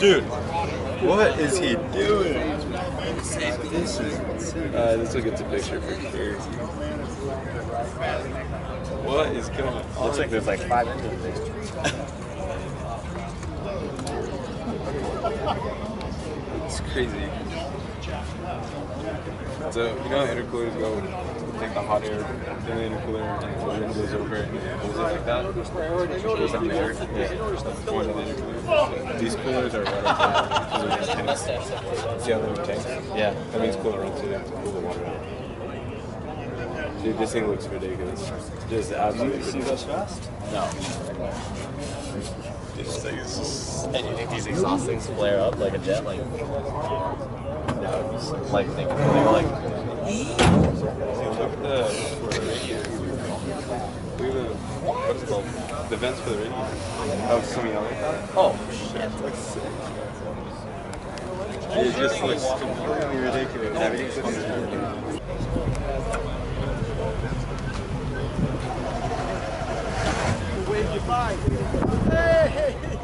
Dude, what is he doing? This is. Uh, this will get the picture for sure. What is going on? Looks like there's like five engines there. It's crazy. So, you know how intercoolers go, take the hot air, then the intercooler, and the wind goes over it and pulls it like that? It goes on the air. Yeah. That's the the intercooler. These coolers are right up there. because they're just tanks. See how they're tanks? Yeah. That means cooler runs through them to cool the water out. Dude, this thing looks ridiculous. Just absolutely ridiculous. fast? No. Like, it's just, And you think these exhaust things flare up like a jet? Like, no, like, like they they go like, See, look at the for the radiator. Look at the what's it called? The vents for the radiator. Oh, something else that? oh shit. It looks sick. It just looks completely ridiculous. Everything's looking ridiculous. vai. Ei.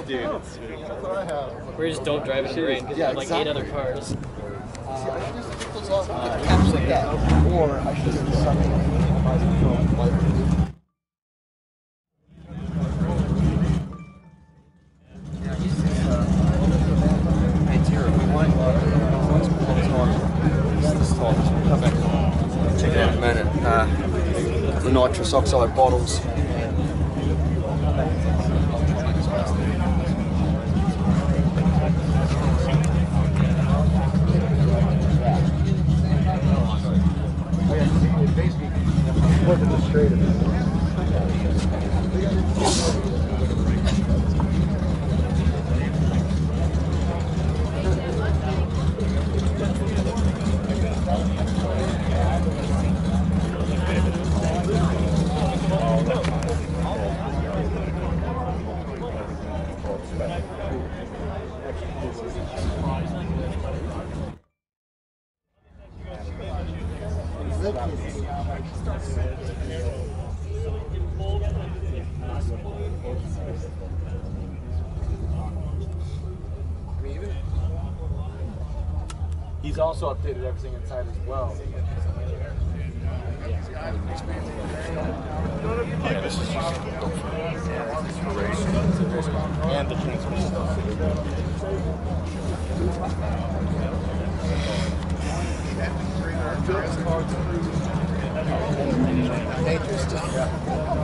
dude, it's ridiculous. We just don't drive in the rain because Yeah, have like eight other cars. Actually, that. Or I should have just something. Hey, Tira, we want what's this one? This this tall. Perfect. Check it out in a minute. Uh, the nitrous oxide bottles. Look at the straight he's also updated everything inside as well. Yeah, and the transmission. Dangerous.